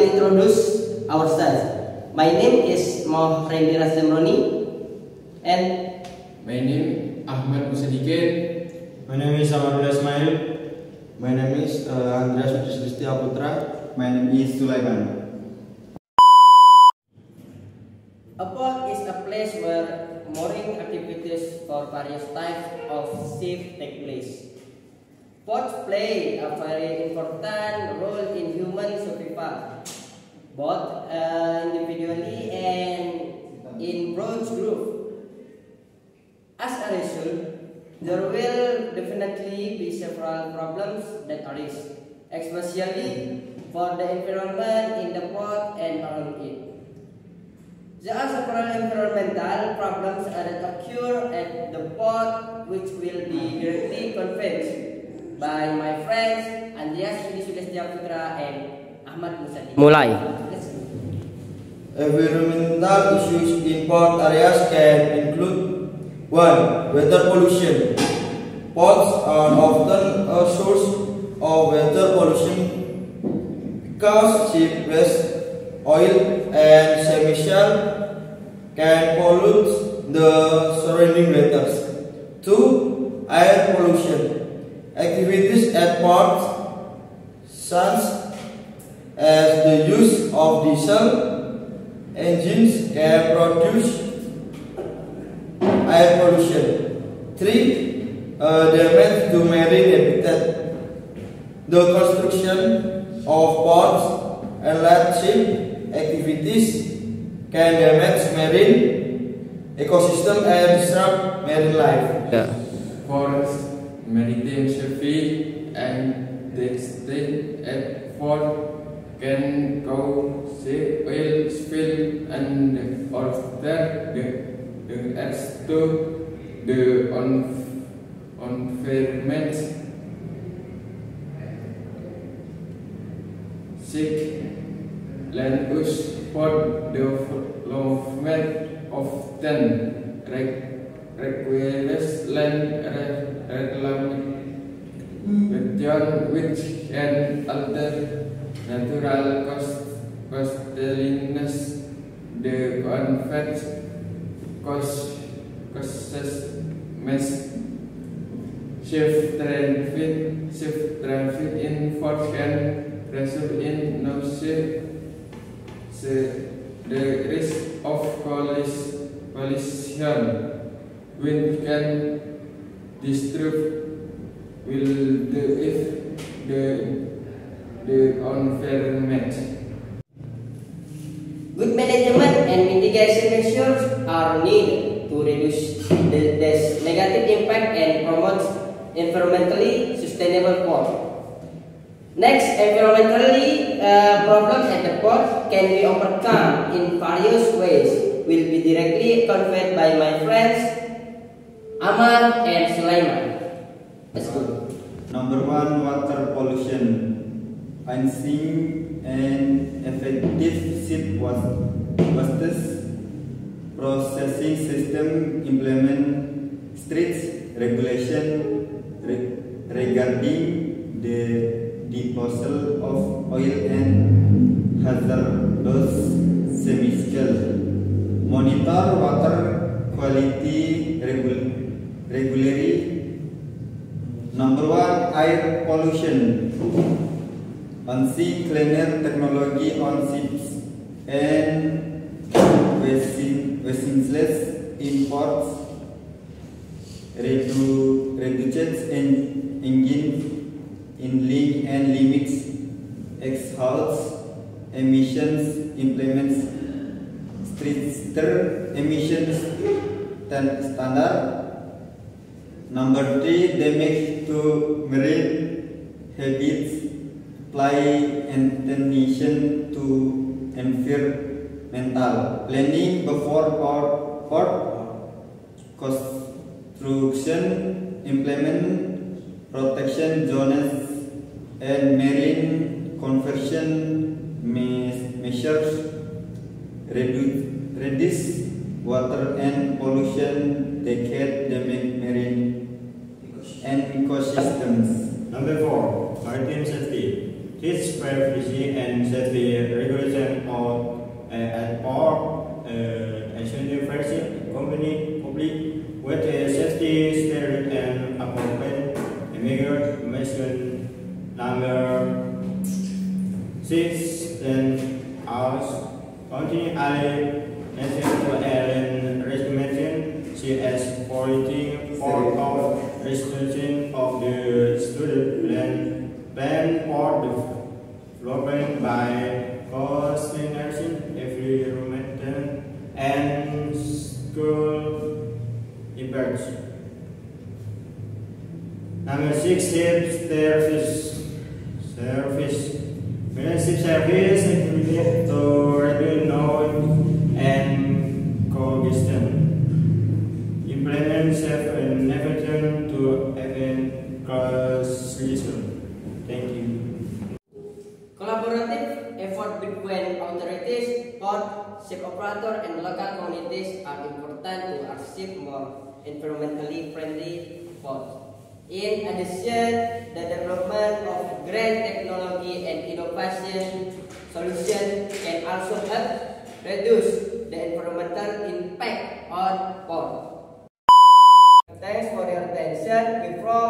will introduce ourselves. My name is Mohrendi Rasdemroni and my name Ahmad Musadikin. My name is Amarul Ismail. My name is uh, Andreas Sudislisti Putra. My name is Sulaiman. A port is a place where mooring activities for various types of ship take place. Ports play a very important role in human survival both uh, individually and in broad group. As a result, there will definitely be several problems that arise, especially for the environment in the port and around it. There are several environmental problems that occur at the port which will be directly convinced by my friends Andreas Yudi Putra and Ahmad Musadi. Mulai. Environmental issues in port areas can include 1. Weather pollution. Ports are often a source of weather pollution because ship waste, oil, and emission can pollute the surrounding waters. 2. Air pollution. Activities at ports, such as the use of diesel engines can produce air pollution. 3. Uh, damage to marine habitat. The construction of ports and large ship activities can damage marine ecosystem and disrupt marine life. Yeah. Forest, maritime survey, and the state at port can cause oil spill and alter the, the acts to the on, environment. Six, land use for development often re- requires land re- reclamation which can alter natural cost costliness the convert cost mass shift traffic shift traffic in port can result in shift the, risk of collis- collision wind can disturb will the if the the environment. Good management and mitigation measures are needed to reduce the, this negative impact and promote environmentally sustainable port. Next, environmentally uh, problems at the port can be overcome in various ways. Will be directly conveyed by my friends Ahmad and Sulaiman. Let's go. Number one, water pollution. And effective ship was wastes processing system implement strict regulation re- regarding the disposal of oil and hazardous chemicals. Monitor water quality regu- regularly Number one, air pollution. Unseen cleaner technology on ships and vessels imports redu- reduces en- engine inling and limits exhaust emissions implements stricter emissions standard Number three, damage to marine habits, apply attention to environmental planning before port, port construction, implement protection zones and marine conversion me- measures, reduce, reduce water and pollution, decade damage marine and ecosystems. Number four, maritime safety. Fair fishing and safety regulation or uh, at port, uh, ancient public, public with a safety spirit and appropriate immigration mission number six then ours. Continually necessary to floodplain by coordination environmental and school impacts. Number six, tips service. Service. Relationship service included to reduce noise and congestion. Implement safe and to event solution. Thank you. Operator and local communities are important to achieve more environmentally friendly ports. In addition, the development of green technology and innovation solution can also help reduce the environmental impact on ports. Thanks for your attention. Before